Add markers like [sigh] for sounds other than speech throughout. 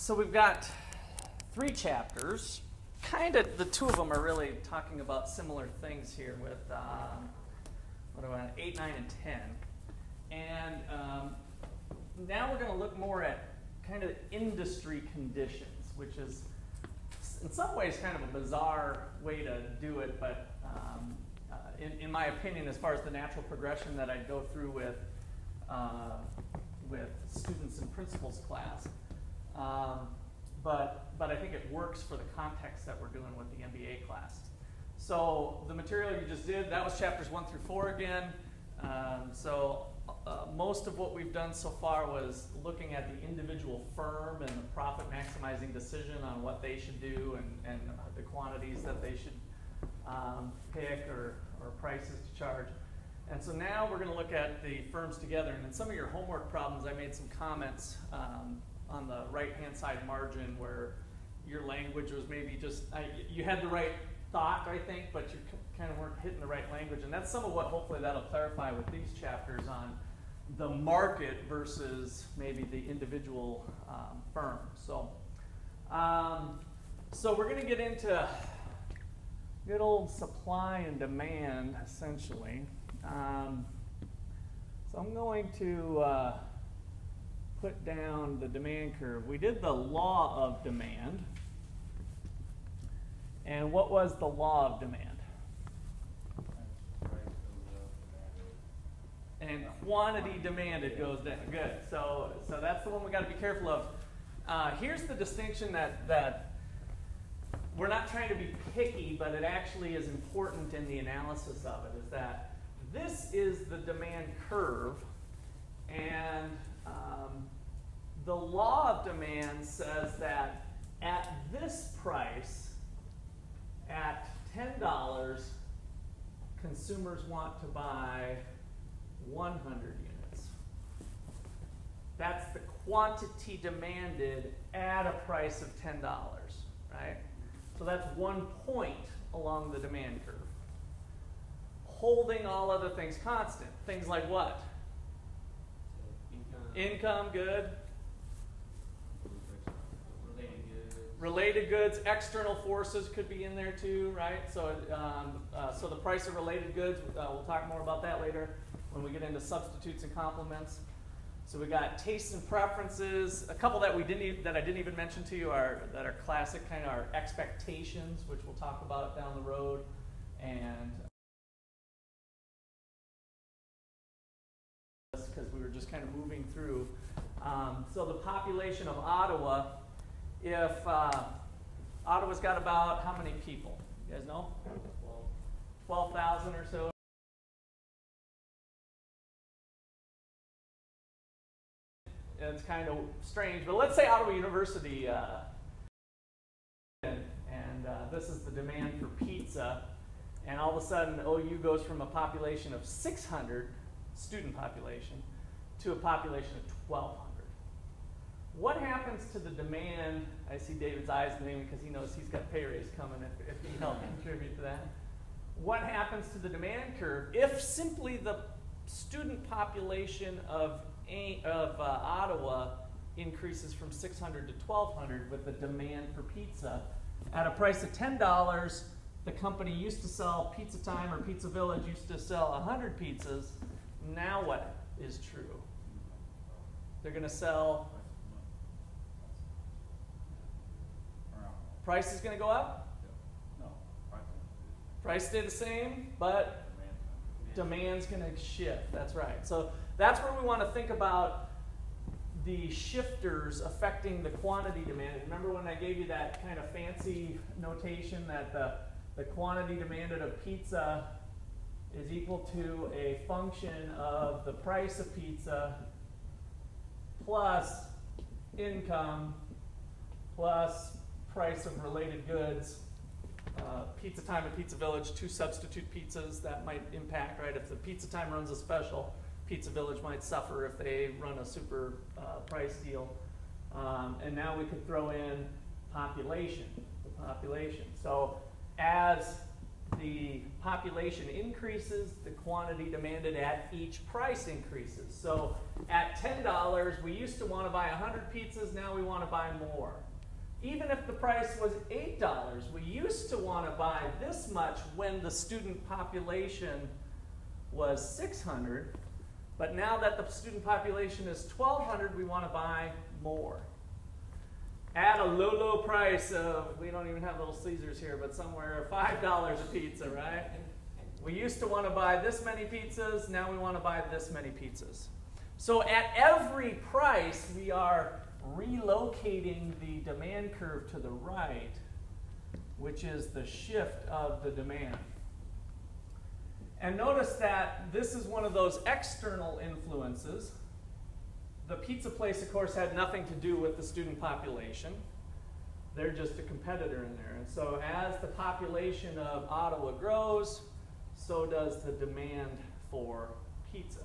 so we've got three chapters. Kind of, the two of them are really talking about similar things here with um, what do I want, eight, nine, and ten. And um, now we're going to look more at kind of industry conditions, which is in some ways kind of a bizarre way to do it, but um, uh, in, in, my opinion, as far as the natural progression that I go through with uh, with students in principles class. Um, but, but I think it works for the context that we're doing with the MBA class. So the material you just did, that was chapters one through four again. Um, so uh, most of what we've done so far was looking at the individual firm and the profit maximizing decision on what they should do and, and the quantities that they should um, pick or, or prices to charge. And so now we're going to look at the firms together. And in some of your homework problems, I made some comments um, on the right-hand side margin where your language was maybe just, I, you had the right thought, I think, but you kind of weren't hitting the right language. And that's some of what hopefully that'll clarify with these chapters on the market versus maybe the individual um, firm. So, um, so we're going to get into good old supply and demand, essentially. Um, so I'm going to uh, put down the demand curve. We did the law of demand. And what was the law of demand? And quantity demanded goes down. Good. So, so that's the one we got to be careful of. Uh, here's the distinction that, that we're not trying to be picky, but it actually is important in the analysis of it, is that this is the demand curve, and um, the law of demand says that at this price, at $10, consumers want to buy 100 units. That's the quantity demanded at a price of $10, right? So that's one point along the demand curve holding all other things constant. Things like what? Income. Good. Related goods. Related goods, external forces could be in there too, right? So, um, uh, so the price of related goods, uh, we'll talk more about that later when we get into substitutes and complements. So we got tastes and preferences. A couple that we didn't even, that I didn't even mention to you are that are classic kind of our expectations, which we'll talk about down the road, and just kind of moving through. Um, so the population of Ottawa, if uh, Ottawa's got about how many people? You guys know? 12,000 or so. It's kind of strange, but let's say Ottawa University, uh, and, and uh, this is the demand for pizza, and all of a sudden OU goes from a population of 600 student population to a population of 1,200. What happens to the demand? I see David's eyes moving because he knows he's got pay raise coming if, if he helped contribute to that. What happens to the demand curve if simply the student population of, of uh, Ottawa increases from 600 to 1,200 with the demand for pizza at a price of $10? The company used to sell Pizza Time or Pizza Village used to sell 100 pizzas now what is true? They're going to sell. Price is going to go up? No. Price stay the same, but demand's going to shift. That's right. So that's where we want to think about the shifters affecting the quantity demand. Remember when I gave you that kind of fancy notation that the, the quantity demanded of pizza is equal to a function of the price of pizza plus income plus price of related goods. Uh, pizza Time and Pizza Village, two substitute pizzas that might impact, right? If the Pizza Time runs a special, Pizza Village might suffer if they run a super uh, price deal. Um, and now we could throw in population, the population. So as the population increases, the quantity demanded at each price increases. So At $10, we used to want to buy 100 pizzas, now we want to buy more. Even if the price was $8, we used to want to buy this much when the student population was 600, but now that the student population is 1200, we want to buy more. At a low, low price of, we don't even have Little Caesars here, but somewhere $5 a pizza, right? We used to want to buy this many pizzas, now we want to buy this many pizzas. So at every price, we are relocating the demand curve to the right, which is the shift of the demand. And notice that this is one of those external influences. The pizza place, of course, had nothing to do with the student population. They're just a competitor in there. And so as the population of Ottawa grows, so does the demand for pizza.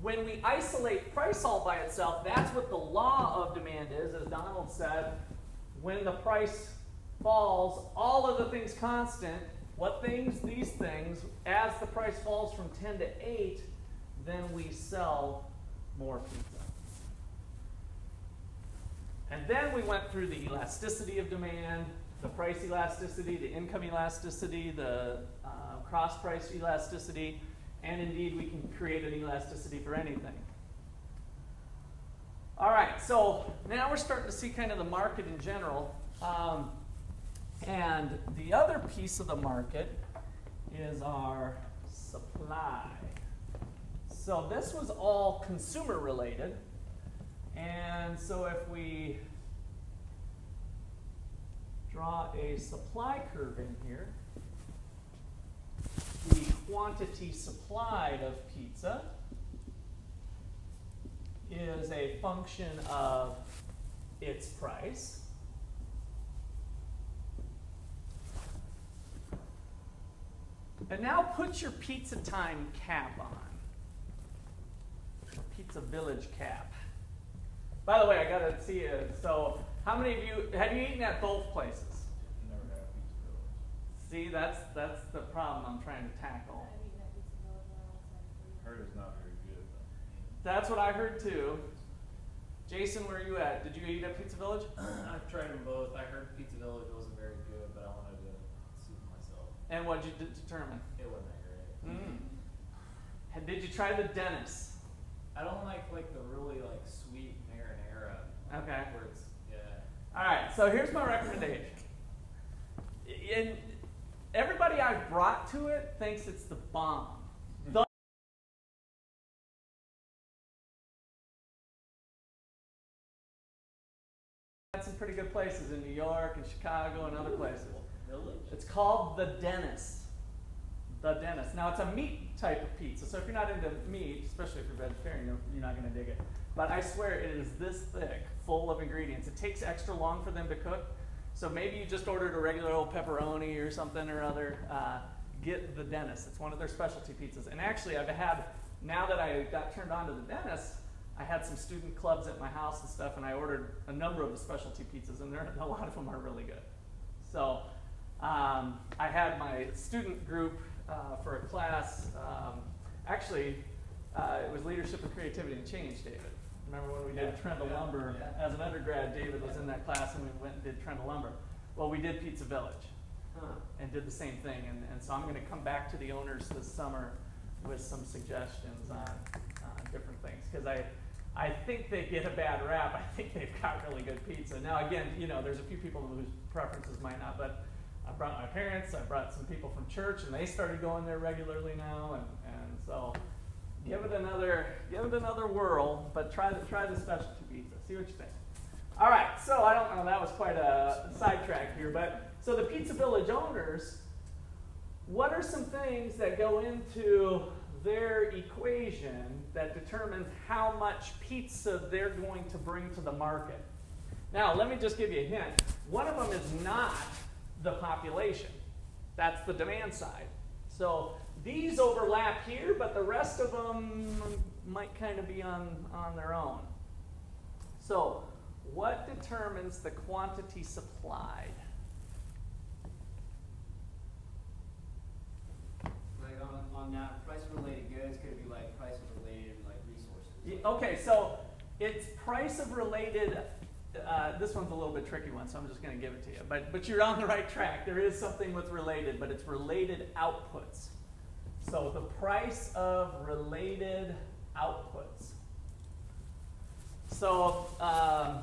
When we isolate price all by itself, that's what the law of demand is, as Donald said. When the price falls, all of the things constant, what things? These things. As the price falls from 10 to 8, then we sell more pizza. And then we went through the elasticity of demand, the price elasticity, the income elasticity, the uh, cross price elasticity, and indeed we can create an elasticity for anything. All right, so now we're starting to see kind of the market in general. Um, and the other piece of the market is our supply. So this was all consumer related. And so if we draw a supply curve in here, the quantity supplied of pizza is a function of its price. And now put your pizza time cap on. Pizza Village cap. By the way, I gotta see you. So, how many of you have you eaten at both places? Never had a pizza village. See, that's that's the problem I'm trying to tackle. Heard it's not very good. That's what I heard too. Jason, where are you at? Did you eat at Pizza Village? [clears throat] I've tried them both. I heard Pizza Village wasn't very good, but I wanted to see for myself. And what did you d- determine? It wasn't that great. Mm. And Did you try the Dennis? I don't like like the really like sweet marinara. Okay. Where it's yeah. All right, so here's my recommendation. And everybody I've brought to it thinks it's the bomb. Hmm. The Had some pretty good places in New York and Chicago and other places. It's called the Dennis. The Dennis. Now it's a meat type of pizza, so if you're not into meat, especially if you're vegetarian, you're, you're not going to dig it. But I swear it is this thick, full of ingredients. It takes extra long for them to cook, so maybe you just ordered a regular old pepperoni or something or other. Uh, get the Dennis. It's one of their specialty pizzas. And actually, I've had now that I got turned on to the Dennis. I had some student clubs at my house and stuff, and I ordered a number of the specialty pizzas, and [laughs] a lot of them are really good. So um, I had my student group uh, for a class. Um, actually, uh, it was leadership and creativity and change. David, remember when we did Yeah, Trendle yeah, Lumber yeah. as an undergrad? David was in that class, and we went and did Trendle Lumber. Well, we did Pizza Village Huh. and did the same thing. And, and so I'm going to come back to the owners this summer with some suggestions on uh, different things because I, I think they get a bad rap. I think they've got really good pizza. Now, again, you know, there's a few people whose preferences might not, but I brought my parents, I brought some people from church, and they started going there regularly now. And, and so give it another, give it another whirl, but try the, try the specialty pizza. See what you think. All right, so I don't know, that was quite a sidetrack here, but so the Pizza Village owners, what are some things that go into their equation that determines how much pizza they're going to bring to the market? Now, let me just give you a hint. One of them is not the population. That's the demand side. So these overlap here, but the rest of them might kind of be on, on their own. So, what determines the quantity supplied? Like on, on that price related goods, could be like price related Y- Okay, so it's price of related. Uh, this one's a little bit tricky one, so I'm just going to give it to you. But but you're on the right track. There is something with related, but it's related outputs. So the price of related outputs. So um,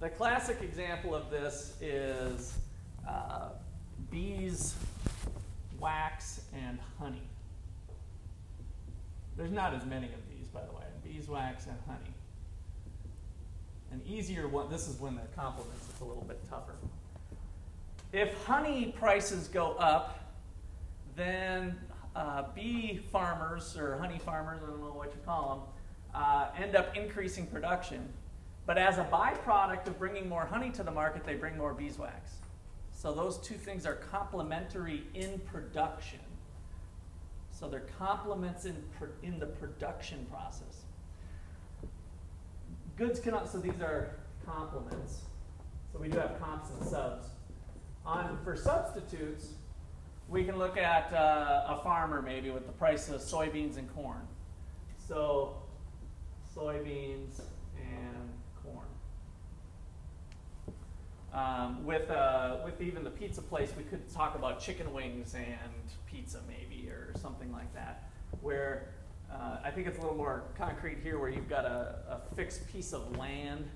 the classic example of this is uh, bees, wax, and honey. There's not as many of these, by the way. Beeswax and honey. An easier one, this is when they're complements, it's a little bit tougher. If honey prices go up, then uh, bee farmers or honey farmers, I don't know what you call them, uh, end up increasing production. But as a byproduct of bringing more honey to the market, they bring more beeswax. So those two things are complementary in production. So they're complements in, in the production process. Goods cannot, so these are complements. So we do have comps and subs. On, for substitutes, we can look at uh, a farmer maybe with the price of soybeans and corn. So soybeans and corn. Um, with, uh, with even the pizza place, we could talk about chicken wings and pizza maybe, or something like that, where uh, I think it's a little more concrete here, where you've got a, a fixed piece of land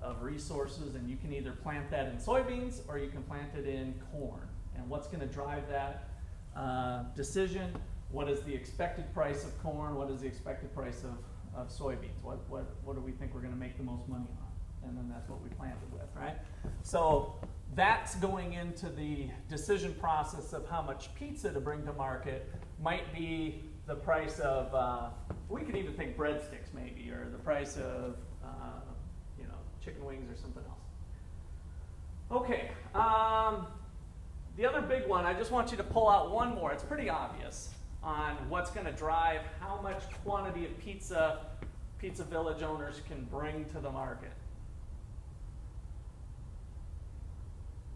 of resources, and you can either plant that in soybeans or you can plant it in corn. What's going to drive that uh, decision? What is the expected price of corn? What is the expected price of, of soybeans? What, what, what do we think we're going to make the most money on? and then that's what we planted with, right? So that's going into the decision process of how much pizza to bring to market. Might be the price of, uh, we could even think breadsticks maybe, or the price of, uh, you know, chicken wings or something else. Okay, um, the other big one, I just want you to pull out one more. It's pretty obvious on what's going to drive how much quantity of pizza Pizza Village owners can bring to the market.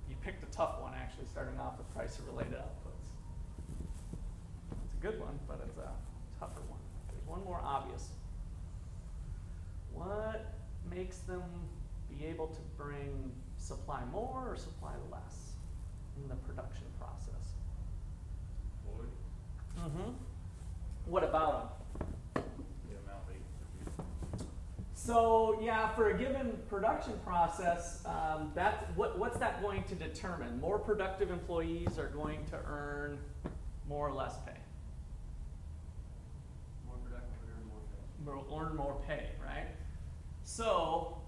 You picked a tough one, actually, starting off with price of related outputs. It's a good one, but it's a tougher one. There's one more obvious. What makes them be able to bring supply more or supply less in the production process? Wood, Mm-hmm. What about them? the amount they produce. So yeah, for a given production process, um, that what, what's that going to determine? More productive employees are going to earn more or less pay. More productive would earn more pay. More, earn more pay, right? So,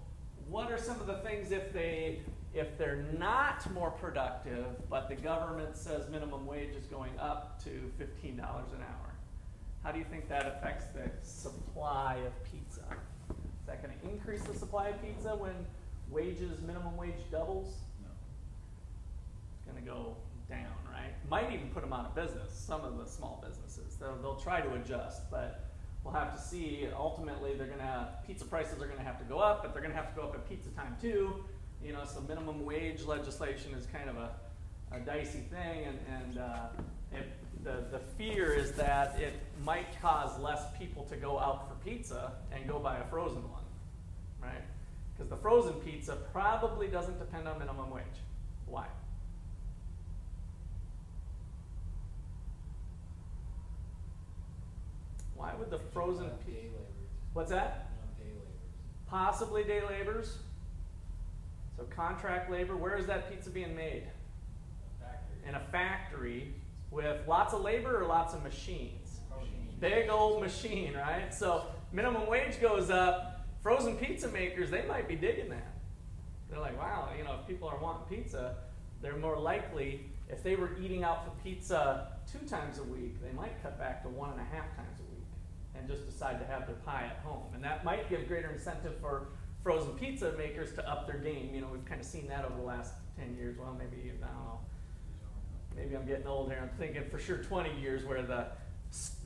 what are some of the things if they if they're not more productive, but the government says minimum wage is going up to fifteen dollars an hour? How do you think that affects the supply of pizza? Is that going to increase the supply of pizza when wages, minimum wage doubles? No. It's going to go down, right? Might even put them out of business, some of the small businesses. They'll, they'll try to adjust, but we'll have to see. Ultimately, they're going to, pizza prices are going to have to go up, but they're going to have to go up at pizza time too. You know, so minimum wage legislation is kind of a, a dicey thing, and, and uh, it, the, the fear is that it might cause less people to go out for pizza and go buy a frozen one, right? Because the frozen pizza probably doesn't depend on minimum wage. Why? Why would the frozen pizza? What's that? Possibly day laborers. So contract labor. Where is that pizza being made? Factory. In a factory with lots of labor or lots of machines. Machine. Big old machine, right? So minimum wage goes up. Frozen pizza makers, they might be digging that. They're like, wow, you know, if people are wanting pizza, they're more likely, if they were eating out for pizza two times a week, they might cut back to one and a half times a week and just decide to have their pie at home. And that might give greater incentive for frozen pizza makers to up their game. You know, we've kind of seen that over the last 10 years. Well, maybe, I don't know, maybe I'm getting old here. I'm thinking for sure 20 years where the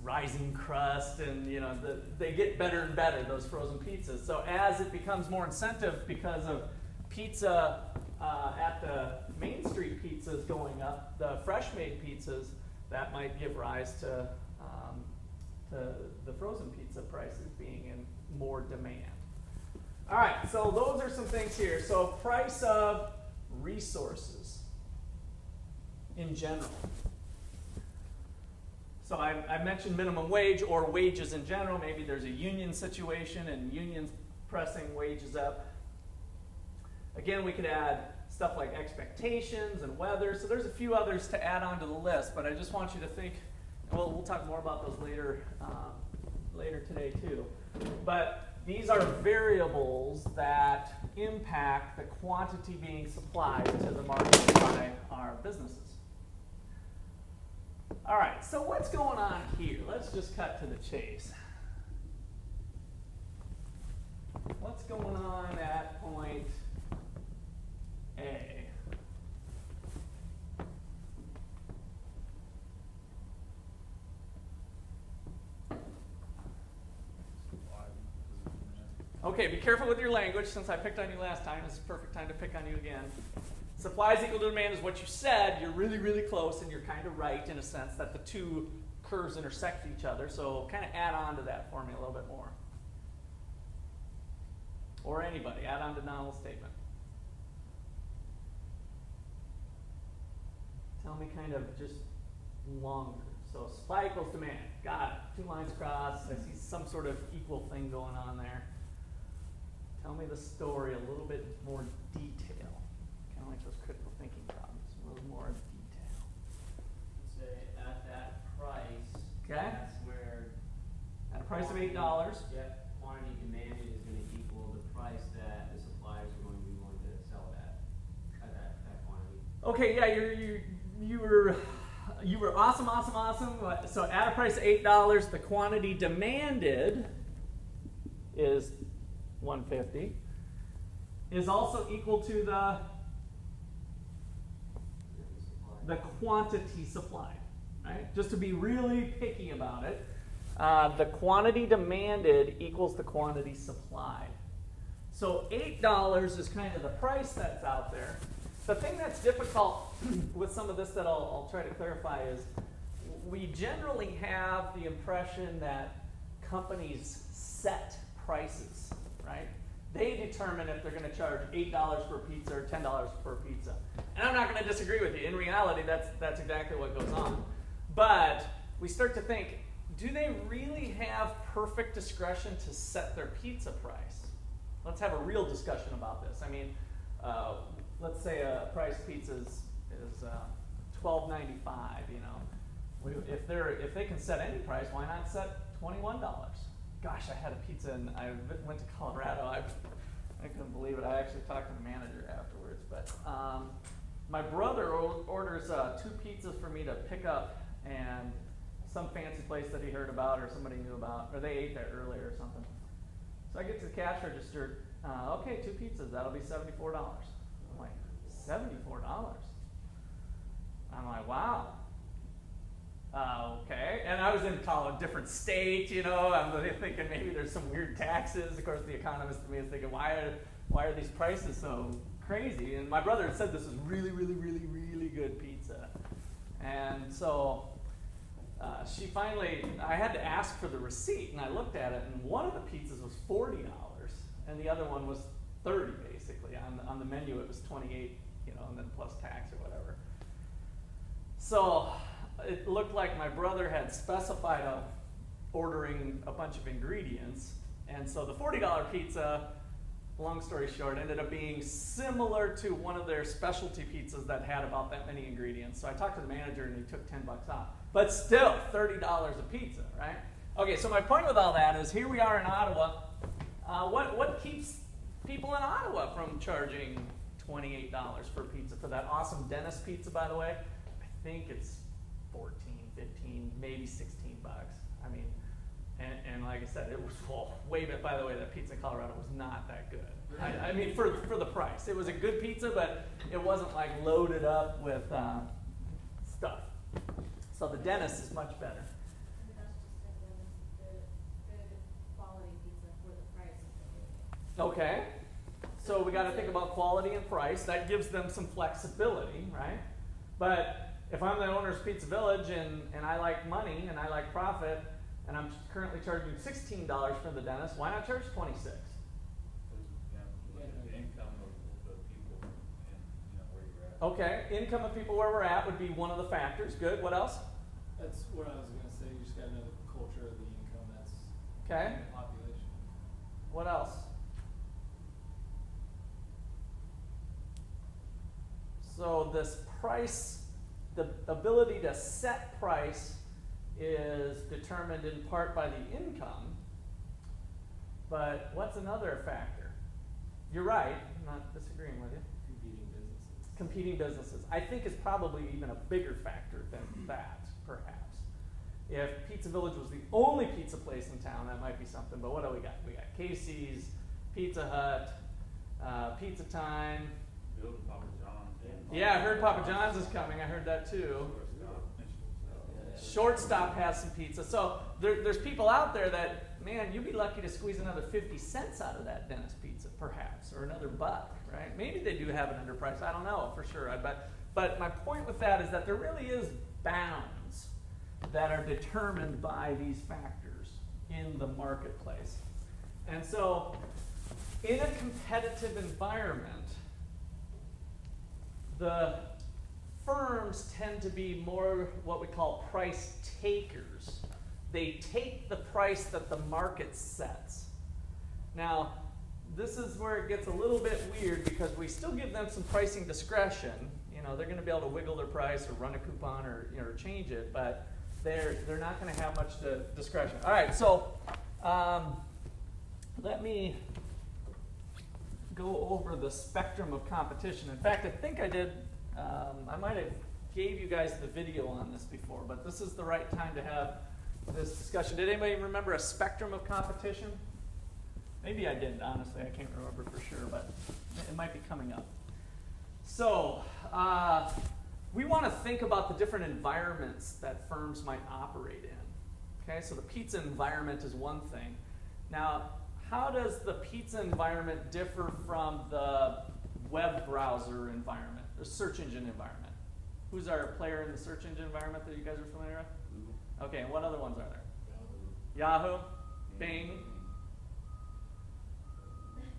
rising crust and you know the, they get better and better those frozen pizzas. So as it becomes more incentive because of pizza uh, at the Main Street pizzas going up, the fresh made pizzas that might give rise to um, to the frozen pizza prices being in more demand. All right, so those are some things here. So price of resources in general. So I, I mentioned minimum wage or wages in general. Maybe there's a union situation and unions pressing wages up. Again, we could add stuff like expectations and weather. So there's a few others to add on to the list, but I just want you to think, we'll, we'll talk more about those later, um, later today too. But these are variables that impact the quantity being supplied to the market by our businesses. All right, so what's going on here? Let's just cut to the chase. What's going on at point A? Supply and demand. Okay, be careful with your language. Since I picked on you last time, this is perfect time to pick on you again. Supply is equal to demand is what you said. You're really, really close, and you're kind of right in a sense that the two curves intersect each other. So kind of add on to that for me a little bit more. Or anybody, add on to Donald's statement. Tell me kind of just longer. So supply equals demand. Got it. Two lines crossed. I see some sort of equal thing going on there. Tell me the story a little bit more detail. Kind of like those critical thinking problems. A little more detail. Say at that price. Okay. That's where. At a price of eight dollars. Yep, quantity demanded is gonna equal the price that the suppliers are going to be willing to sell it at, at that, that quantity. Okay, yeah, you're, you you were you were awesome, awesome, awesome. So at a price of eight dollars, the quantity demanded is one fifty. Is also equal to the The quantity supplied, right? Just to be really picky about it, uh, the quantity demanded equals the quantity supplied. So eight dollars is kind of the price that's out there. The thing that's difficult [clears throat] with some of this that I'll, I'll try to clarify is we generally have the impression that companies set prices, right? They determine if they're going to charge eight dollars for pizza or ten dollars per pizza. And I'm not going to disagree with you. In reality, that's that's exactly what goes on. But we start to think, do they really have perfect discretion to set their pizza price? Let's have a real discussion about this. I mean, uh, let's say a price pizza is, is uh, twelve ninety five. You know, if they're if they can set any price, why not set twenty one dollars? Gosh, I had a pizza and I went to Colorado. I I couldn't believe it. I actually talked to the manager afterwards. But um, my brother orders uh, two pizzas for me to pick up, and some fancy place that he heard about or somebody knew about, or they ate there earlier or something. So I get to the cash register. Uh, okay, two pizzas. That'll be seventy-four dollars. I'm like, seventy-four dollars. I'm like, wow. Uh, okay, and I was in a different state, you know. I'm thinking maybe there's some weird taxes. Of course, the economist in me is thinking, why are why are these prices so crazy? And my brother had said this was really, really, really, really good pizza, and so uh, she finally, I had to ask for the receipt, and I looked at it, and one of the pizzas was forty dollars, and the other one was thirty, basically. On the, on the menu, it was twenty-eight, you know, and then plus tax or whatever. So it looked like my brother had specified a, ordering a bunch of ingredients, and so the forty dollar pizza, long story short, ended up being similar to one of their specialty pizzas that had about that many ingredients. So I talked to the manager, and he took ten bucks off, but still thirty dollars a pizza, right? Okay, so my point with all that is here we are in Ottawa. Uh, what what keeps people in Ottawa from charging twenty eight dollars for pizza for that awesome Dennis pizza, by the way? I think it's 14, 15, maybe 16 bucks. I mean, and, and like I said, it was full. Way, but by the way, that pizza in Colorado was not that good. I, I mean, for, for the price. It was a good pizza, but it wasn't like loaded up with uh, stuff. So the dentist is much better. That's just a good, good quality pizza for the price of the Okay. So we got to think about quality and price. That gives them some flexibility, right? But if I'm the owner of Pizza Village and, and I like money and I like profit, and I'm currently charging sixteen dollars for the dentist, why not charge twenty-six? Yeah, look at the income of the people and, you know, where you're at. Okay, income of people where we're at would be one of the factors. Good. What else? That's what I was gonna say, you just gotta know the culture of the income that's Okay. population. What else? So this price, the ability to set price is determined in part by the income. But what's another factor? You're right, I'm not disagreeing with you. Competing businesses. Competing businesses, I think is probably even a bigger factor than that, perhaps. If Pizza Village was the only pizza place in town, that might be something, but what do we got? We got Casey's, Pizza Hut, uh, Pizza Time. Build a Papa John's. and- Yeah, I heard Papa John's is coming, I heard that too. Shortstop has some pizza. So there, there's people out there that, man, you'd be lucky to squeeze another 50 cents out of that dentist pizza, perhaps, or another buck, right? Maybe they do have an underprice. I don't know for sure. I bet. But my point with that is that there really is bounds that are determined by these factors in the marketplace. And so, in a competitive environment, the firms tend to be more what we call price takers. They take the price that the market sets. Now, this is where it gets a little bit weird because we still give them some pricing discretion. You know, they're going to be able to wiggle their price or run a coupon or you know change it, but they're they're not going to have much discretion. All right, so um, let me go over the spectrum of competition. In fact, I think I did. Um, I might have gave you guys the video on this before, but this is the right time to have this discussion. Did anybody remember a spectrum of competition? Maybe I didn't, Honestly, I can't remember for sure, but it might be coming up. So uh, we want to think about the different environments that firms might operate in. Okay, so the pizza environment is one thing. Now, how does the pizza environment differ from the web browser environment, the search engine environment? Who's our player in the search engine environment that you guys are familiar with? Okay, and what other ones are there? Yahoo, Bing.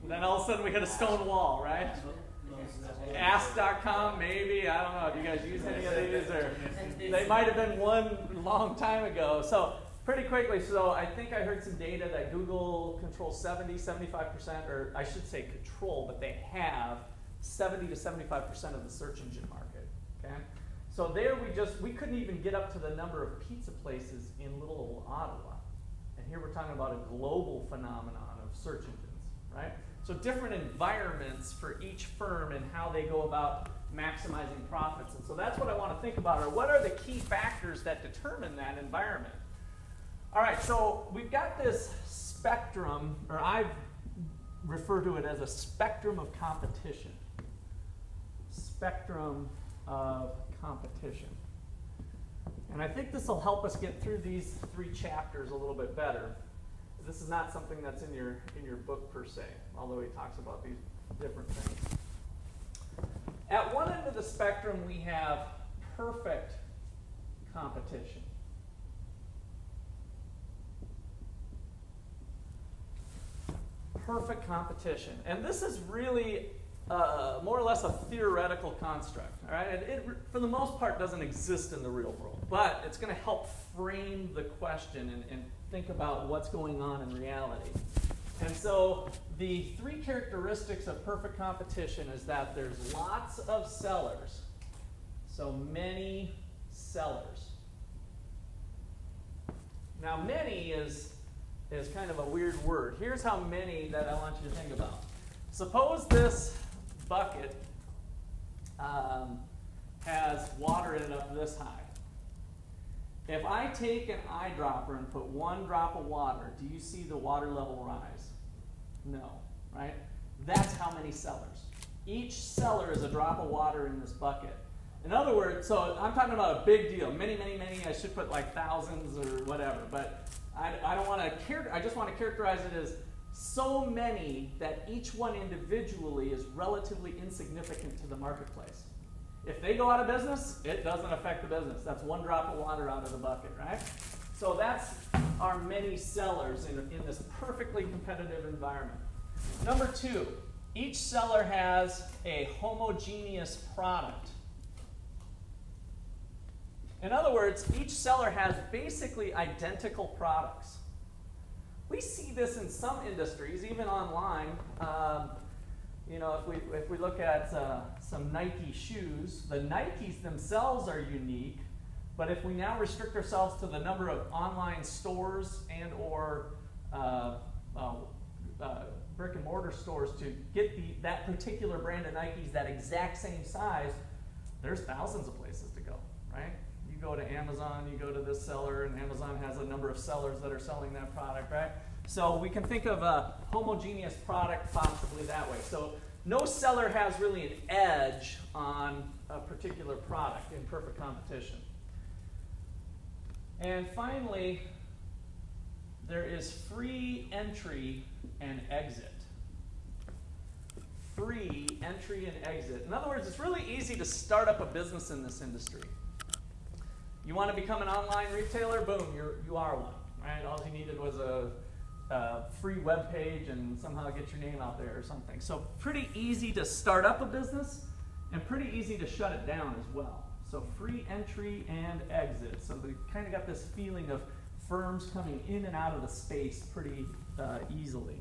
Then all of a sudden we hit a stone wall, right? Ask.com, maybe. I don't know. Do you guys use any of these? Or they might have been one long time ago. So pretty quickly, so I think I heard some data that Google controls 70, 75%, or I should say control, but they have 70 to 75% of the search engine market. Okay? So there we just, we couldn't even get up to the number of pizza places in little old Ottawa. And here we're talking about a global phenomenon of search engines, right? So different environments for each firm and how they go about maximizing profits. And so that's what I want to think about, or what are the key factors that determine that environment? All right, so we've got this spectrum, or I've referred to it as a spectrum of competition. Spectrum of competition. And I think this will help us get through these three chapters a little bit better. This is not something that's in your in your book per se, although he talks about these different things. At one end of the spectrum, we have perfect competition. Perfect competition. And this is really uh, more or less a theoretical construct. All right, and it, for the most part, doesn't exist in the real world, but it's going to help frame the question and, and think about what's going on in reality. And so, the three characteristics of perfect competition is that there's lots of sellers, so many sellers. Now, many is is kind of a weird word. Here's how many that I want you to think about. Suppose this bucket um, has water in it up this high. If I take an eyedropper and put one drop of water, do you see the water level rise? No, right? That's how many sellers. Each seller is a drop of water in this bucket. In other words, so I'm talking about a big deal. Many, many, many. I should put like thousands or whatever, but I, I don't want to. I just want to characterize it as so many that each one individually is relatively insignificant to the marketplace. If they go out of business, it doesn't affect the business. That's one drop of water out of the bucket, right? So that's our many sellers in, in this perfectly competitive environment. Number two, each seller has a homogeneous product. In other words, each seller has basically identical products. We see this in some industries, even online. Um, you know, if we, if we look at uh, some Nike shoes, the Nikes themselves are unique, but if we now restrict ourselves to the number of online stores and or uh, uh, uh brick and mortar stores to get the, that particular brand of Nikes that exact same size, there's thousands of places to go, right? Go to Amazon, you go to this seller, and Amazon has a number of sellers that are selling that product, right? So we can think of a homogeneous product possibly that way. So no seller has really an edge on a particular product in perfect competition. And finally, there is free entry and exit. Free entry and exit. In other words, it's really easy to start up a business in this industry. You want to become an online retailer? Boom, you're, you are one. Right? All you needed was a, a free web page and somehow get your name out there or something. So pretty easy to start up a business and pretty easy to shut it down as well. So free entry and exit. So they kind of got this feeling of firms coming in and out of the space pretty uh, easily.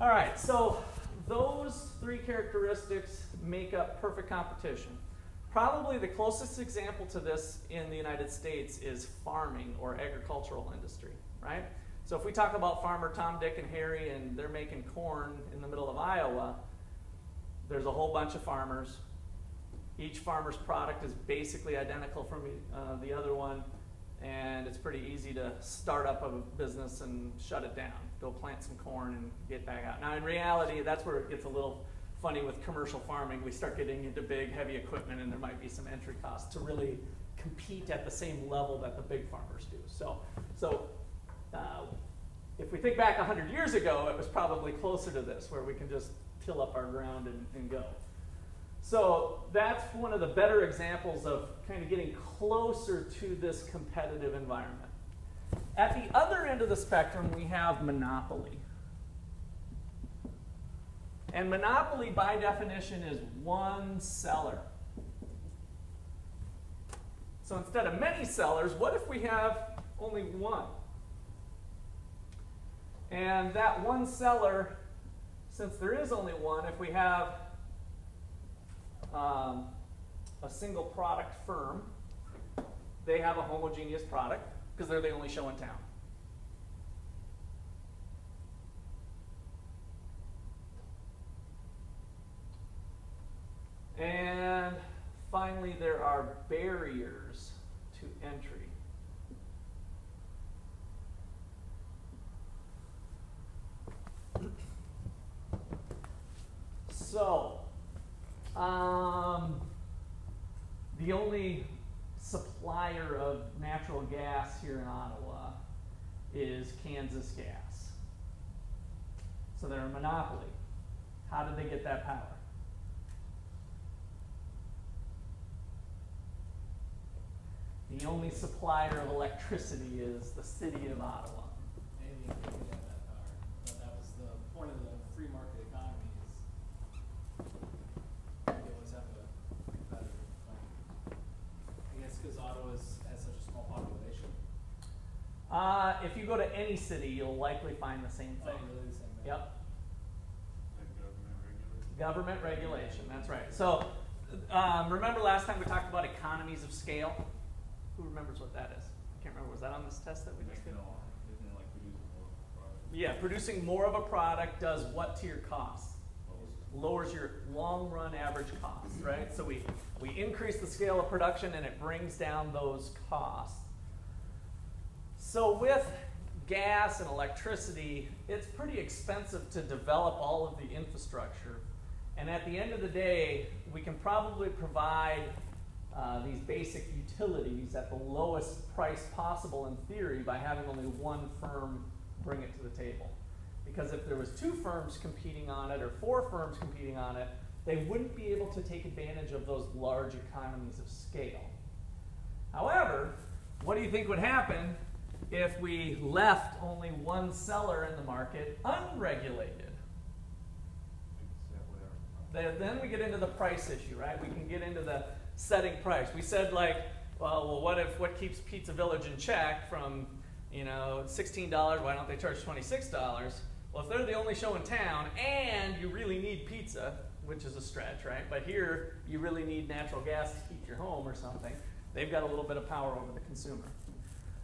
All right, so those three characteristics make up perfect competition. Probably the closest example to this in the United States is farming or agricultural industry, right? So if we talk about farmer Tom, Dick, and Harry and they're making corn in the middle of Iowa, there's a whole bunch of farmers. Each farmer's product is basically identical from uh, the other one, and it's pretty easy to start up a business and shut it down. Go plant some corn and get back out. Now, in reality, that's where it gets a little funny with commercial farming, we start getting into big, heavy equipment, and there might be some entry costs to really compete at the same level that the big farmers do. So, so uh, if we think back 100 years ago, it was probably closer to this, where we can just till up our ground and, and go. So that's one of the better examples of kind of getting closer to this competitive environment. At the other end of the spectrum, we have monopoly. And monopoly, by definition, is one seller. So instead of many sellers, what if we have only one? And that one seller, since there is only one, if we have um, a single product firm, they have a homogeneous product because they're the only show in town. And finally, there are barriers to entry. So, um, the only supplier of natural gas here in Ottawa is Kansas Gas. So they're a monopoly. How did they get that power? The only supplier of electricity is the city of Ottawa. Anything to get that power. But that was the point of the free market economy is you always have a competitive plan. I guess because Ottawa is, has such a small population. Uh, if you go to any city, you'll likely find the same Oh, thing. really the same thing? Yep, Like government regulation. government regulation, that's right. So, um, remember last time we talked about economies of scale? Who remembers what that is? I can't remember, was that on this test that we just did? Isn't it like producing more product? Yeah, producing more of a product does what to your costs? lowers your long run average costs, right? So we, we increase the scale of production and it brings down those costs. So with gas and electricity, it's pretty expensive to develop all of the infrastructure. And at the end of the day, we can probably provide uh, these basic utilities at the lowest price possible in theory by having only one firm bring it to the table. Because if there was two firms competing on it or four firms competing on it, they wouldn't be able to take advantage of those large economies of scale. However, what do you think would happen if we left only one seller in the market unregulated? We can set whatever. Then, then we get into the price issue, right? We can get into the setting price. We said like, well, well, what if what keeps Pizza Village in check from, you know, sixteen dollars? Why don't they charge twenty six dollars? Well, if they're the only show in town and you really need pizza, which is a stretch, right? But here you really need natural gas to heat your home or something. They've got a little bit of power over the consumer.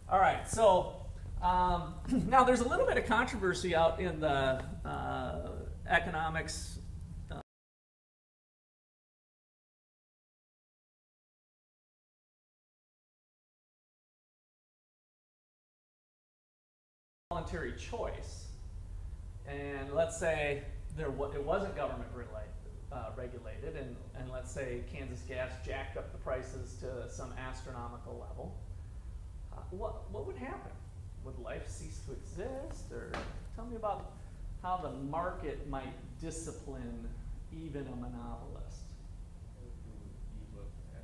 All right, so um, [clears throat] now there's a little bit of controversy out in the uh, economics voluntary choice, and let's say there it wasn't government uh, regulated, and, and let's say Kansas Gas jacked up the prices to some astronomical level, uh, what, what would happen? Would life cease to exist? Or tell me about how the market might discipline even a monopolist. Use less gas,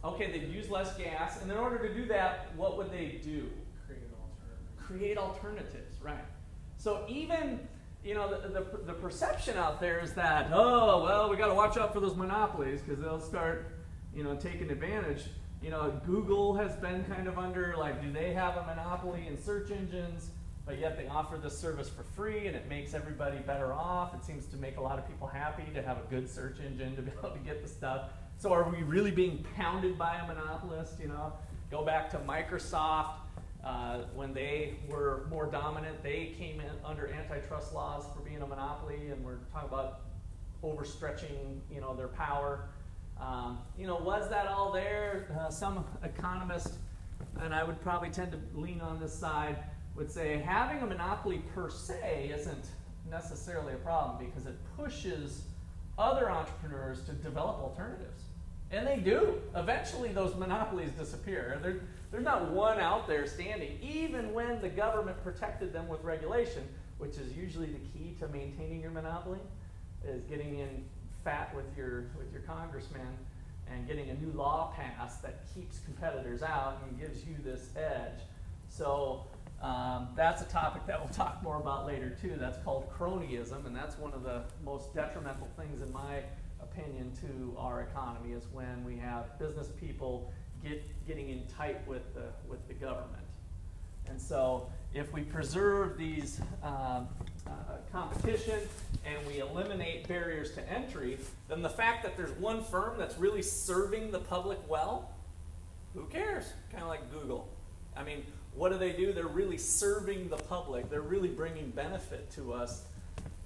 probably. Okay, they'd use less gas, and in order to do that, what would they do? Create alternatives, right? So even you know the, the, the perception out there is that oh well we got to watch out for those monopolies because they'll start you know taking advantage. You know Google has been kind of under like do they have a monopoly in search engines? But yet they offer this service for free and it makes everybody better off. It seems to make a lot of people happy to have a good search engine to be able to get the stuff. So are we really being pounded by a monopolist? You know, go back to Microsoft. Uh, when they were more dominant, they came in under antitrust laws for being a monopoly, and we're talking about overstretching, you know, their power. Um, you know, was that all there? Uh, some economist, and I would probably tend to lean on this side, would say having a monopoly per se isn't necessarily a problem because it pushes other entrepreneurs to develop alternatives. And they do. Eventually, those monopolies disappear. There, there's not one out there standing, even when the government protected them with regulation, which is usually the key to maintaining your monopoly, is getting in fat with your with your congressman and getting a new law passed that keeps competitors out and gives you this edge. So um, that's a topic that we'll talk more about later too. That's called cronyism, and that's one of the most detrimental things, in my opinion, to our economy is when we have business people get getting in tight with the with the government. And so, if we preserve these um, uh, competition and we eliminate barriers to entry, then the fact that there's one firm that's really serving the public well, who cares? Kind of like Google. I mean, what do they do? They're really serving the public. They're really bringing benefit to us.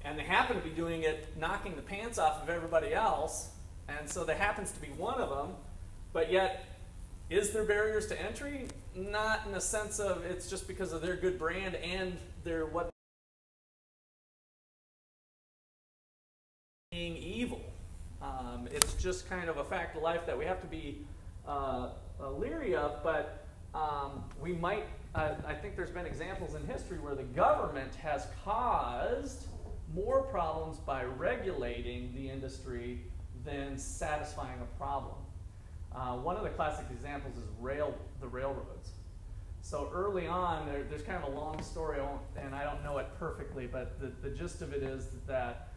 And they happen to be doing it knocking the pants off of everybody else. And so there happens to be one of them. But yet, is there barriers to entry? Not in the sense of it's just because of their good brand and their what being evil. Um, it's just kind of a fact of life that we have to be uh, uh, leery of, but um, we might, uh, I think there's been examples in history where the government has caused more problems by regulating the industry than satisfying a problem. Uh, one of the classic examples is rail, the railroads. So early on, there, there's kind of a long story, and I don't know it perfectly, but the, the gist of it is that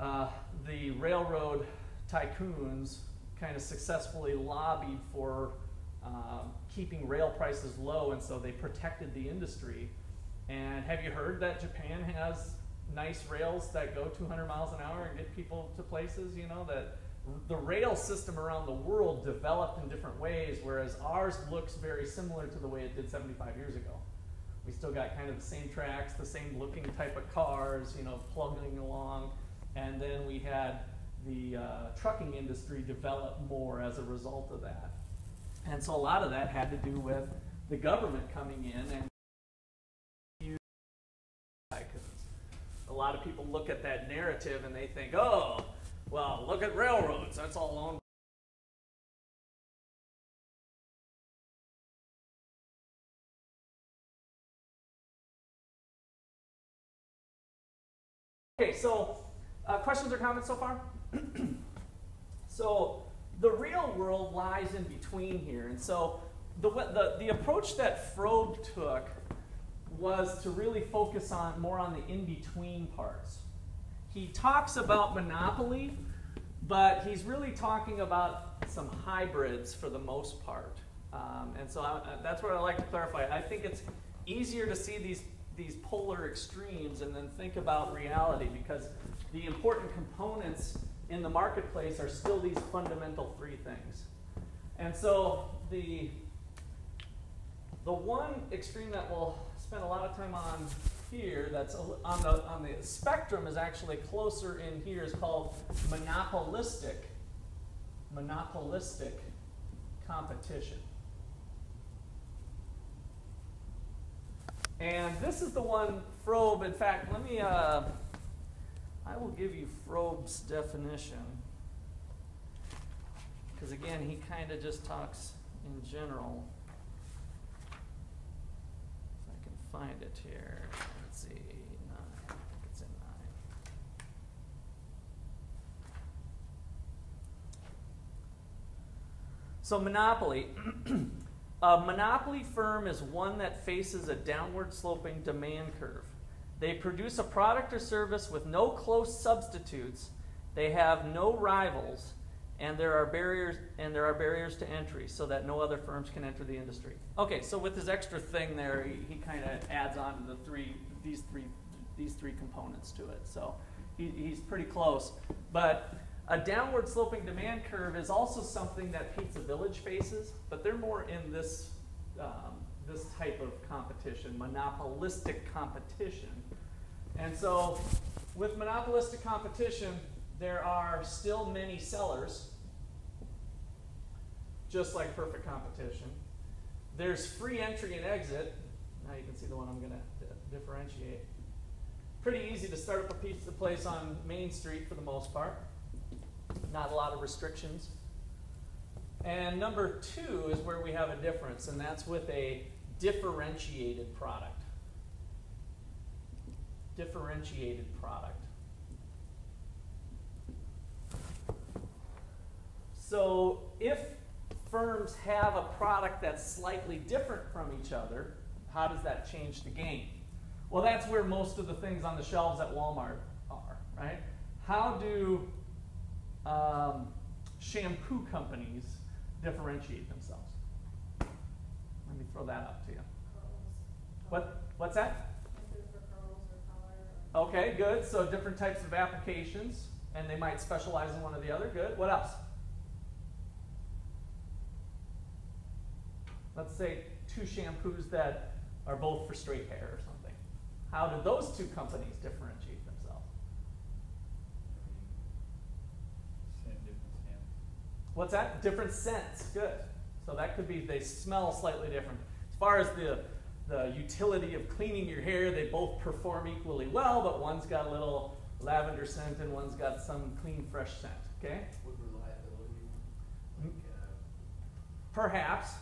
uh, the railroad tycoons kind of successfully lobbied for um, keeping rail prices low, and so they protected the industry. And have you heard that Japan has nice rails that go 200 miles an hour and get people to places? You know that the rail system around the world developed in different ways, whereas ours looks very similar to the way it did 75 years ago. We still got kind of the same tracks, the same looking type of cars, you know, plugging along. And then we had the uh, trucking industry develop more as a result of that. And so a lot of that had to do with the government coming in and. A lot of people look at that narrative and they think, oh, well, look at railroads. That's all owned. Okay, so uh, questions or comments so far? [clears throat] so the real world lies in between here. And so the, the, the approach that Froeb took was to really focus on more on the in between parts. He talks about monopoly, but he's really talking about some hybrids for the most part. Um, and so I, that's what I like to clarify. I think it's easier to see these, these polar extremes and then think about reality because the important components in the marketplace are still these fundamental three things. And so the the one extreme that we'll spend a lot of time on here, that's on the on the spectrum, is actually closer in here, is called monopolistic monopolistic competition. And this is the one Froeb. In fact, let me. Uh, I will give you Froeb's definition. Because again, he kind of just talks in general. If I can find it here. Let's see. Nine. I think it's in nine. So, monopoly. [clears throat] a monopoly firm is one that faces a downward sloping demand curve. They produce a product or service with no close substitutes. They have no rivals, and there are barriers and there are barriers to entry so that no other firms can enter the industry. Okay, so with his extra thing there, he, he kind of adds on to the three these three these three components to it. So he, he's pretty close. But a downward sloping demand curve is also something that Pizza Village faces, but they're more in this um, this type of competition, monopolistic competition. And so, with monopolistic competition, there are still many sellers, just like perfect competition. There's free entry and exit. Now you can see the one I'm going to differentiate. Pretty easy to start up a pizza place on Main Street for the most part. Not a lot of restrictions. And number two is where we have a difference, and that's with a differentiated product. Differentiated product. So if firms have a product that's slightly different from each other, how does that change the game? Well, that's where most of the things on the shelves at Walmart are, right? How do um, shampoo companies differentiate themselves? Let me throw that up to you. What? What's that? Shampoo for curls or color. or- Okay, good. So different types of applications, and they might specialize in one or the other. Good. What else? Let's say two shampoos that are both for straight hair or something. How do those two companies differentiate themselves? Same different stamp. What's that? Different scents. Good. So that could be they smell slightly different. As far as the the utility of cleaning your hair, they both perform equally well, but one's got a little lavender scent and one's got some clean, fresh scent. Okay? Would reliability, like, uh, Perhaps.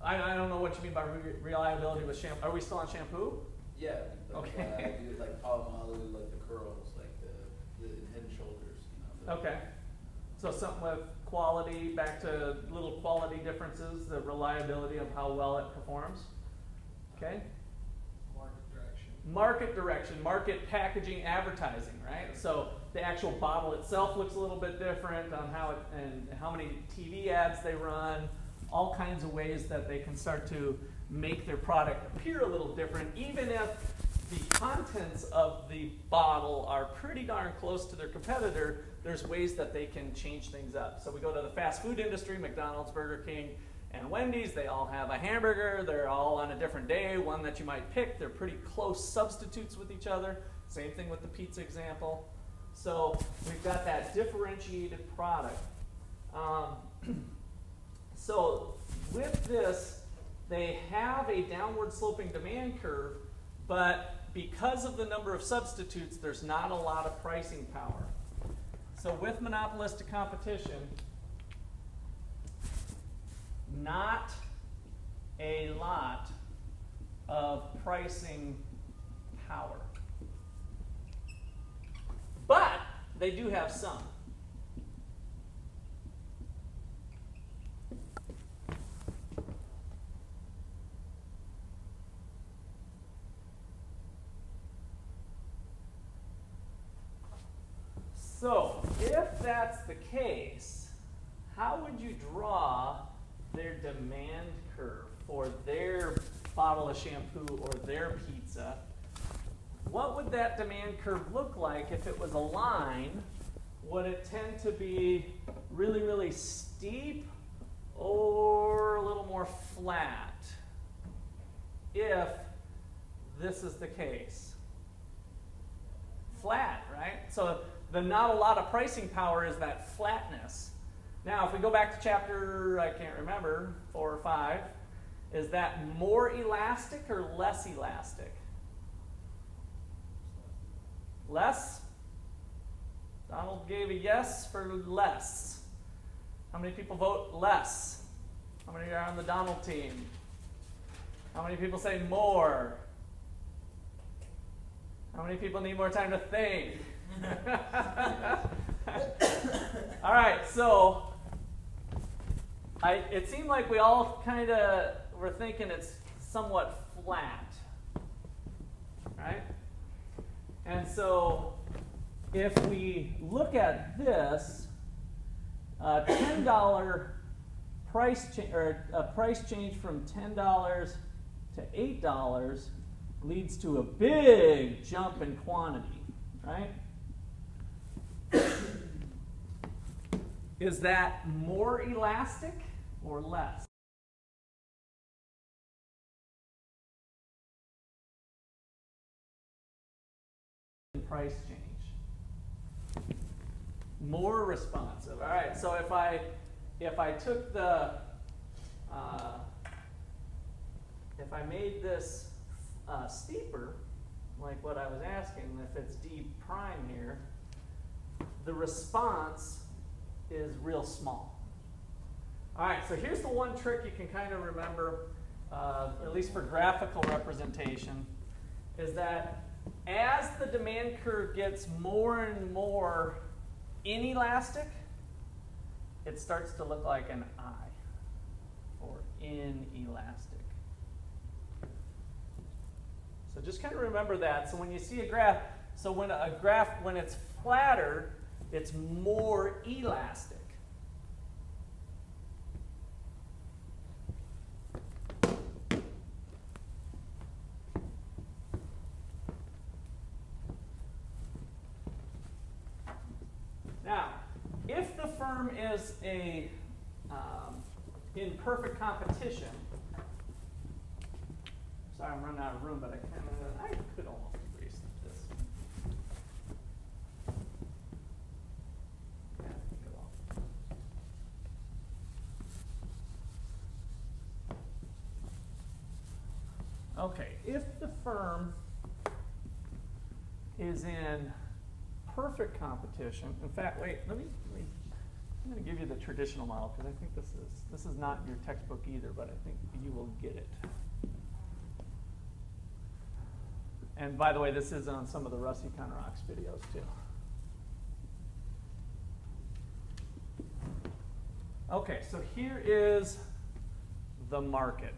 I, I don't know what you mean by re- reliability with shampoo. Are we still on shampoo? Yeah, like, Okay. uh, [laughs] I do like Palmolive, like the curls, like the, the head and shoulders, you know. the- Okay. So something with quality, back to little quality differences, the reliability of how well it performs. Okay? market direction. Market direction, market packaging, advertising, right? So the actual bottle itself looks a little bit different on how it and how many TV ads they run, all kinds of ways that they can start to make their product appear a little different, even if the contents of the bottle are pretty darn close to their competitor, there's ways that they can change things up. So we go to the fast food industry, McDonald's, Burger King, and Wendy's, they all have a hamburger. They're all on a different day, one that you might pick. They're pretty close substitutes with each other. Same thing with the pizza example. So we've got that differentiated product. Um, [clears throat] so with this, they have a downward sloping demand curve, but because of the number of substitutes, there's not a lot of pricing power. So with monopolistic competition, not a lot of pricing power. But they do have some. So, if that's the case, how would you draw their demand curve for their bottle of shampoo or their pizza? What would that demand curve look like if it was a line? Would it tend to be really, really steep or a little more flat? If this is the case. Flat, right? So the not a lot of pricing power is that flatness. Now, if we go back to chapter, I can't remember, four or five, is that more elastic or less elastic? Less? Donald gave a yes for less. How many people vote less? How many are on the Donald team? How many people say more? How many people need more time to think? [laughs] all right, so I, it seemed like we all kind of were thinking it's somewhat flat, right? And so if we look at this, ten dollar price cha- or a price change from ten dollars to eight dollars leads to a big jump in quantity, right? Is that more elastic or less? Price change. More responsive. All right. So if I if I took the uh, if I made this uh, steeper, like what I was asking, if it's d prime here, the response is real small. All right, so here's the one trick you can kind of remember, uh, at least for graphical representation, is that as the demand curve gets more and more inelastic, it starts to look like an I, or inelastic. So just kind of remember that. So when you see a graph, so when a graph, when it's flatter, it's more elastic. Now, if the firm is a um, in perfect competition, sorry I'm running out of room, but I kind of I could almost erase this. Yeah, I think it will. Okay, if the firm is in perfect competition, in fact, wait, let me, let me I'm going to give you the traditional model because I think this is this is not your textbook either, but I think you will get it. And by the way, this is on some of the Rusty Conrocks videos too. Okay, so here is the market.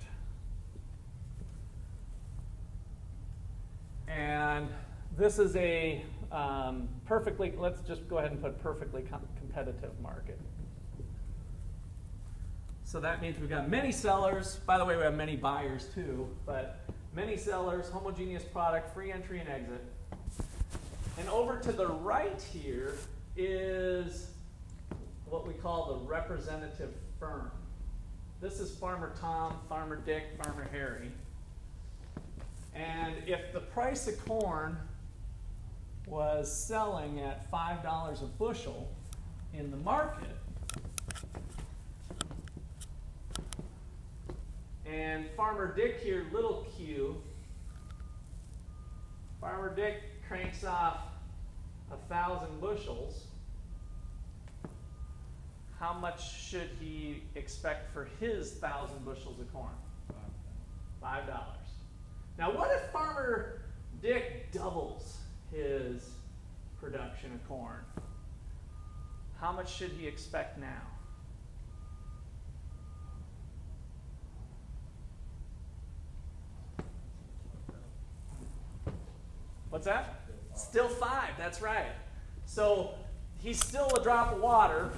And this is a um, perfectly, let's just go ahead and put perfectly com competitive market. So that means we've got many sellers. By the way, we have many buyers too, but many sellers, homogeneous product, free entry and exit. And over to the right here is what we call the representative firm. This is Farmer Tom, Farmer Dick, Farmer Harry. And if the price of corn was selling at $5 a bushel in the market, and Farmer Dick here, little q, Farmer Dick cranks off a thousand bushels, how much should he expect for his thousand bushels of corn? Five dollars. Now, what if Farmer Dick doubles his production of corn? How much should he expect now? What's that? Still five, that's right. So he's still a drop of water.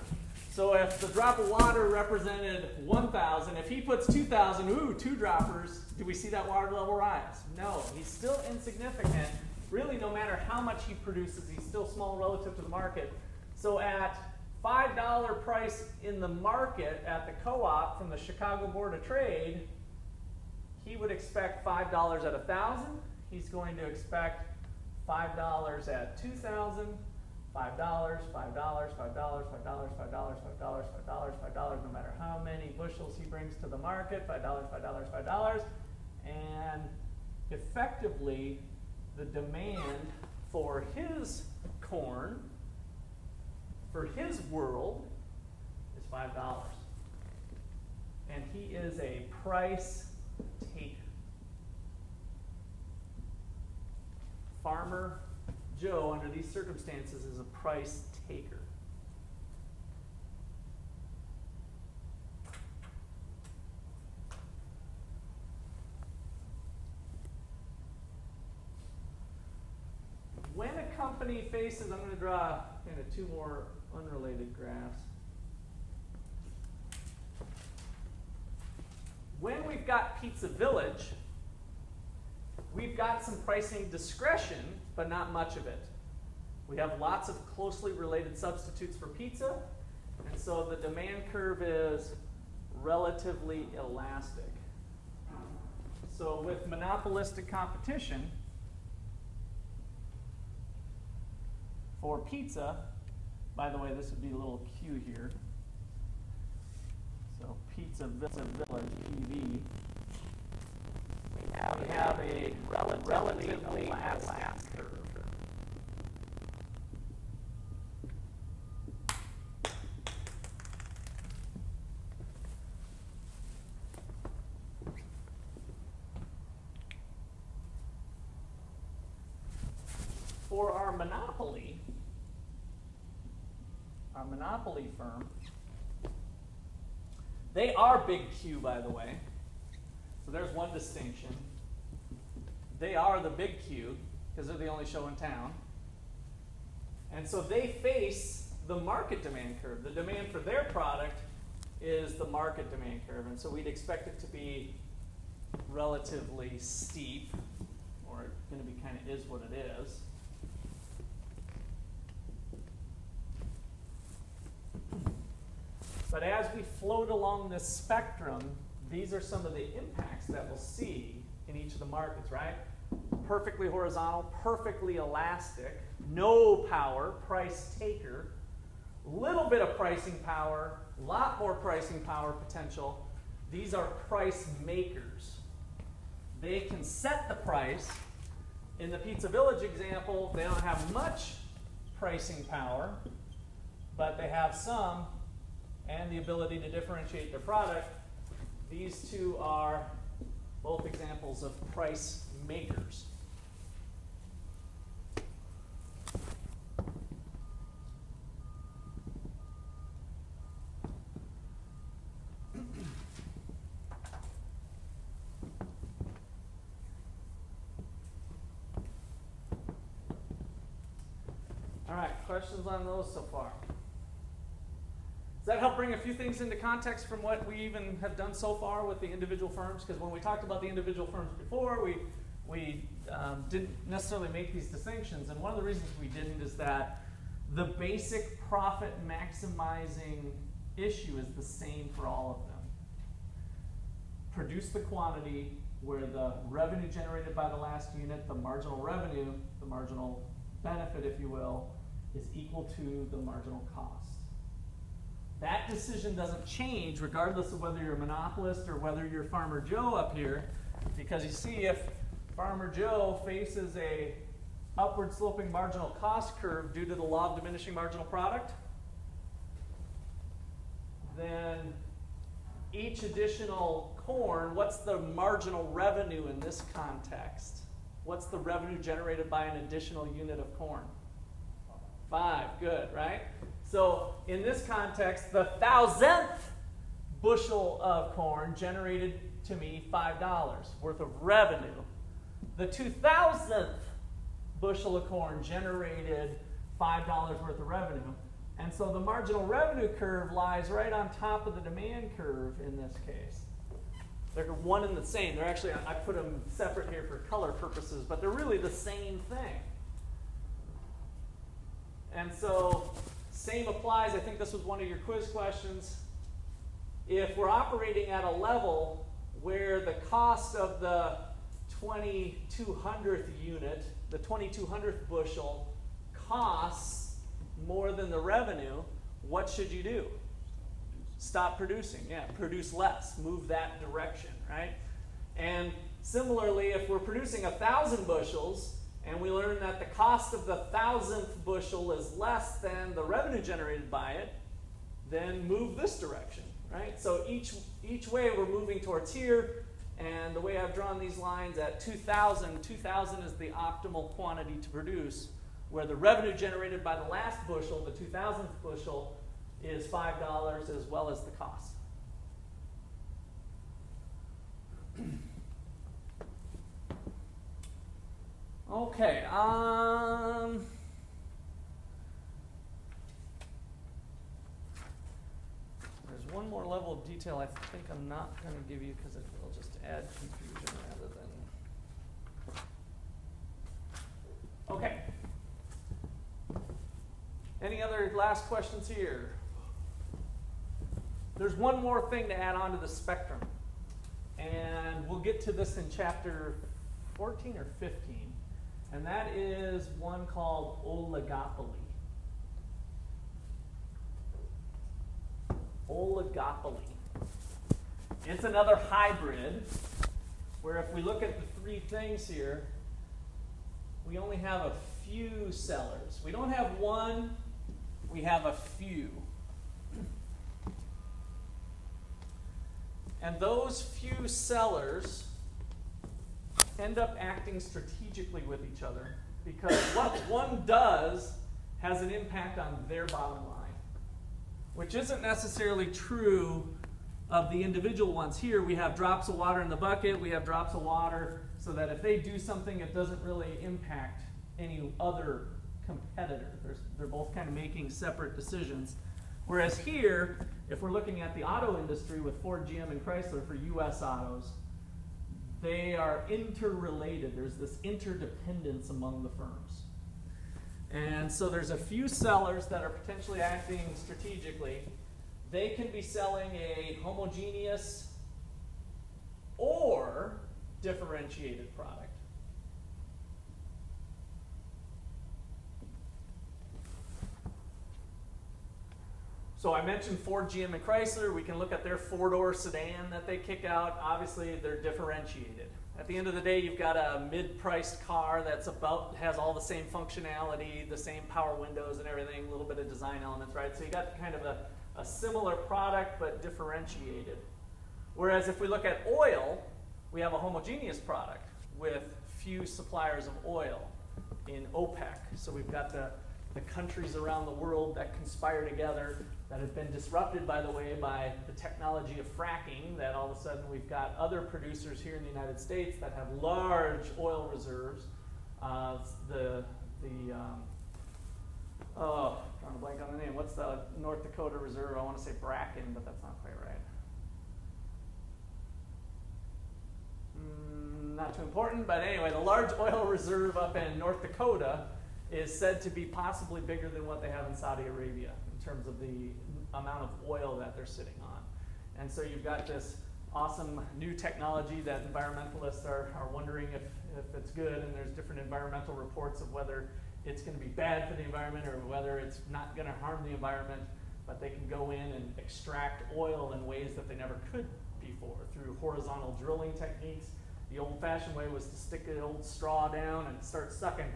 So if the drop of water represented 1,000, if he puts 2,000, ooh, two droppers, do we see that water level rise? No, he's still insignificant. Really, no matter how much he produces, he's still small relative to the market. So at $5 price in the market at the co-op from the Chicago Board of Trade, he would expect $5 at 1,000. He's going to expect $5 at 2,000, $5, $5, $5, $5, $5, $5, $5, $5, $5, $5, no matter how many bushels he brings to the market, $5, $5, $5, and effectively the demand for his corn, for his world, is $5. And he is a price taker. Farmer Joe, under these circumstances, is a price taker. When a faces, I'm going to draw kind of two more unrelated graphs. When we've got Pizza Village, we've got some pricing discretion, but not much of it. We have lots of closely related substitutes for pizza, and so the demand curve is relatively elastic. So with monopolistic competition for pizza, by the way, this would be a little cue here. So Pizza Villa Village, PV. We have, a relatively, relatively elastic curve. For our monopoly, our monopoly firm, they are Big Q, by the way. So there's one distinction. They are the Big Q because they're the only show in town. And so they face the market demand curve. The demand for their product is the market demand curve. And so we'd expect it to be relatively steep, or going to be kind of is what it is. But as we float along this spectrum, these are some of the impacts that we'll see in each of the markets, right? Perfectly horizontal, perfectly elastic, no power, price taker, little bit of pricing power, a lot more pricing power potential. These are price makers. They can set the price. In the Pizza Village example, they don't have much pricing power, but they have some and the ability to differentiate their product. These two are both examples of price makers. All right, questions on those so far? That help bring a few things into context from what we even have done so far with the individual firms? Because when we talked about the individual firms before, we, we um, didn't necessarily make these distinctions. And one of the reasons we didn't is that the basic profit maximizing issue is the same for all of them. Produce the quantity where the revenue generated by the last unit, the marginal revenue, the marginal benefit, if you will, is equal to the marginal cost. That decision doesn't change regardless of whether you're a monopolist or whether you're Farmer Joe up here, because you see if Farmer Joe faces a upward sloping marginal cost curve due to the law of diminishing marginal product, then each additional corn, what's the marginal revenue in this context? What's the revenue generated by an additional unit of corn? Five, good, right? So in this context, the thousandth bushel of corn generated to me $5 worth of revenue. The 2000th bushel of corn generated $5 worth of revenue. And so the marginal revenue curve lies right on top of the demand curve in this case. They're one and the same. They're actually, I put them separate here for color purposes, but they're really the same thing. And so, same applies. I think this was one of your quiz questions. If we're operating at a level where the cost of the 2200th unit, the 2200th bushel, costs more than the revenue, what should you do? Stop producing. Yeah, produce less. Move that direction, right? And similarly, if we're producing a thousand bushels and we learn that the cost of the thousandth bushel is less than the revenue generated by it, then move this direction, right? So each each way we're moving towards here, and the way I've drawn these lines at 2,000, 2,000 is the optimal quantity to produce, where the revenue generated by the last bushel, the 2,000th bushel, is $5 as well as the cost. Okay, um, there's one more level of detail I think I'm not going to give you because it will just add confusion rather than. Okay. Any other last questions here? There's one more thing to add on to the spectrum. And we'll get to this in chapter 14 or 15. And that is one called oligopoly. Oligopoly. It's another hybrid where if we look at the three things here, we only have a few sellers. We don't have one, we have a few. And those few sellers end up acting strategically with each other because what one does has an impact on their bottom line, which isn't necessarily true of the individual ones. Here we have drops of water in the bucket, we have drops of water so that if they do something, it doesn't really impact any other competitor. They're, they're both kind of making separate decisions. Whereas here, if we're looking at the auto industry with Ford, GM, and Chrysler for US autos, they are interrelated. There's this interdependence among the firms. And so there's a few sellers that are potentially acting strategically. They can be selling a homogeneous or differentiated product. So I mentioned Ford, GM, and Chrysler. We can look at their four-door sedan that they kick out. Obviously, they're differentiated. At the end of the day, you've got a mid-priced car that's about has all the same functionality, the same power windows and everything, a little bit of design elements, right? So you got kind of a, a similar product but differentiated. Whereas if we look at oil, we have a homogeneous product with few suppliers of oil in OPEC. So we've got the, the countries around the world that conspire together that have been disrupted, by the way, by the technology of fracking, that all of a sudden we've got other producers here in the United States that have large oil reserves. Uh, the, the um, oh, drawing a blank on the name. What's the North Dakota Reserve? I want to say Bracken, but that's not quite right. Mm, not too important, but anyway, the large oil reserve up in North Dakota is said to be possibly bigger than what they have in Saudi Arabia terms of the amount of oil that they're sitting on. And so you've got this awesome new technology that environmentalists are, are wondering if, if it's good, and there's different environmental reports of whether it's going to be bad for the environment or whether it's not going to harm the environment, but they can go in and extract oil in ways that they never could before through horizontal drilling techniques. The old fashioned way was to stick an old straw down and start sucking.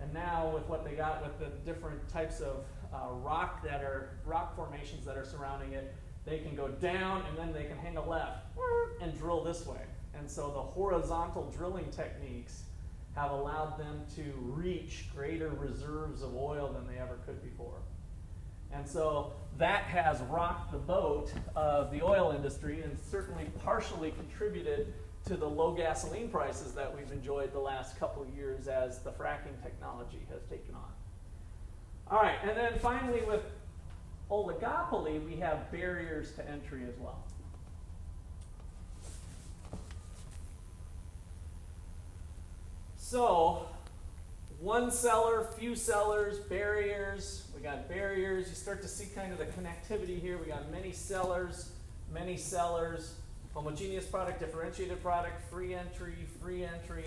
And now, with what they got with the different types of uh, rock that are rock formations that are surrounding it, they can go down and then they can hang a left and drill this way. And so the horizontal drilling techniques have allowed them to reach greater reserves of oil than they ever could before. And so that has rocked the boat of the oil industry and certainly partially contributed to the low gasoline prices that we've enjoyed the last couple years as the fracking technology has taken on. All right, and then finally with oligopoly, we have barriers to entry as well. So, one seller, few sellers, barriers. We got barriers. You start to see kind of the connectivity here. We got many sellers, many sellers, homogeneous product, differentiated product, free entry, free entry.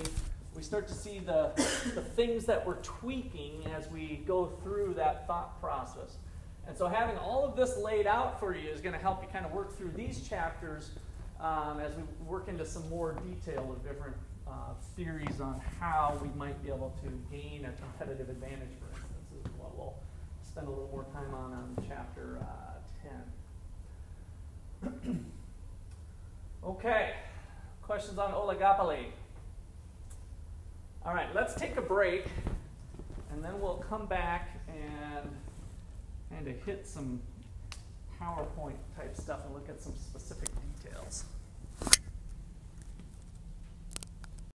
We start to see the, the things that we're tweaking as we go through that thought process. And so having all of this laid out for you is going to help you kind of work through these chapters um, as we work into some more detail of different uh, theories on how we might be able to gain a competitive advantage, for instance, is what we'll spend a little more time on on chapter uh, 10. [clears throat] okay, questions on oligopoly? All right, let's take a break, and then we'll come back and kind of hit some PowerPoint type stuff and look at some specific details.